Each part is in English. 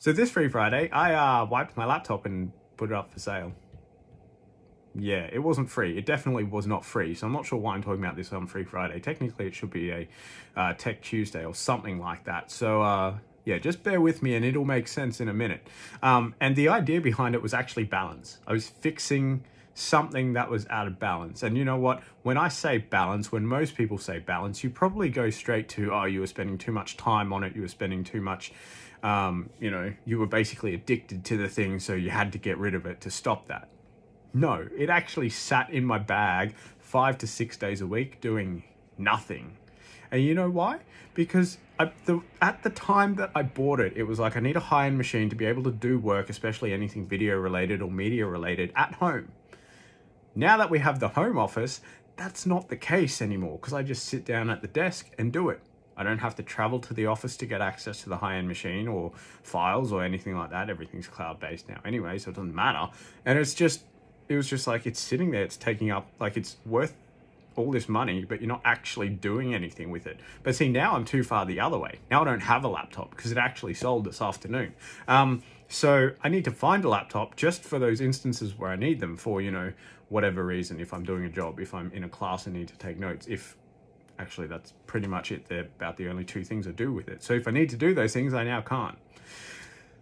So this Free Friday, I uh, wiped my laptop and put it up for sale. Yeah, it wasn't free. It definitely was not free. So I'm not sure why I'm talking about this on Free Friday. Technically, it should be a uh, Tech Tuesday or something like that. So uh, yeah, just bear with me and it'll make sense in a minute. Um, and the idea behind it was actually balance. I was fixing something that was out of balance. And you know what? When I say balance, when most people say balance, you probably go straight to, oh, you were spending too much time on it, you were spending too much um, you know, you were basically addicted to the thing, so you had to get rid of it to stop that. No, it actually sat in my bag five to six days a week doing nothing. And you know why? Because I, the, at the time that I bought it, it was like I need a high end machine to be able to do work, especially anything video related or media related, at home. Now that we have the home office, that's not the case anymore because I just sit down at the desk and do it. I don't have to travel to the office to get access to the high end machine or files or anything like that. Everything's cloud based now anyway, so it doesn't matter. And it's just, it was just like, it's sitting there, it's taking up, like, it's worth all this money, but you're not actually doing anything with it. But see, now I'm too far the other way. Now I don't have a laptop because it actually sold this afternoon. Um, so I need to find a laptop just for those instances where I need them for, you know, whatever reason. If I'm doing a job, if I'm in a class and need to take notes, if actually that's pretty much it. They're about the only two things I do with it. So if I need to do those things, I now can't.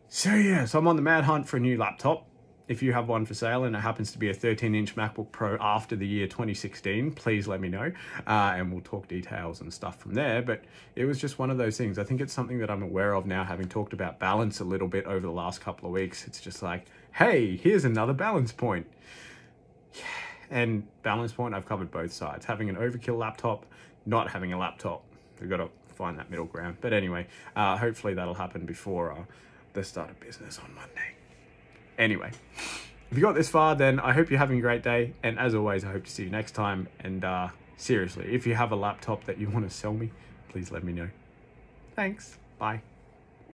So yeah, so I'm on the mad hunt for a new laptop. If you have one for sale and it happens to be a 13 inch MacBook Pro after the year 2016, please let me know uh, and we'll talk details and stuff from there. But it was just one of those things. I think it's something that I'm aware of now, having talked about balance a little bit over the last couple of weeks. It's just like, hey, here's another balance point. Yeah. And balance point, I've covered both sides. Having an overkill laptop not having a laptop. We've got to find that middle ground. But anyway, uh, hopefully that'll happen before uh, the start of business on Monday. Anyway, if you got this far, then I hope you're having a great day. And as always, I hope to see you next time. And uh, seriously, if you have a laptop that you want to sell me, please let me know. Thanks. Bye.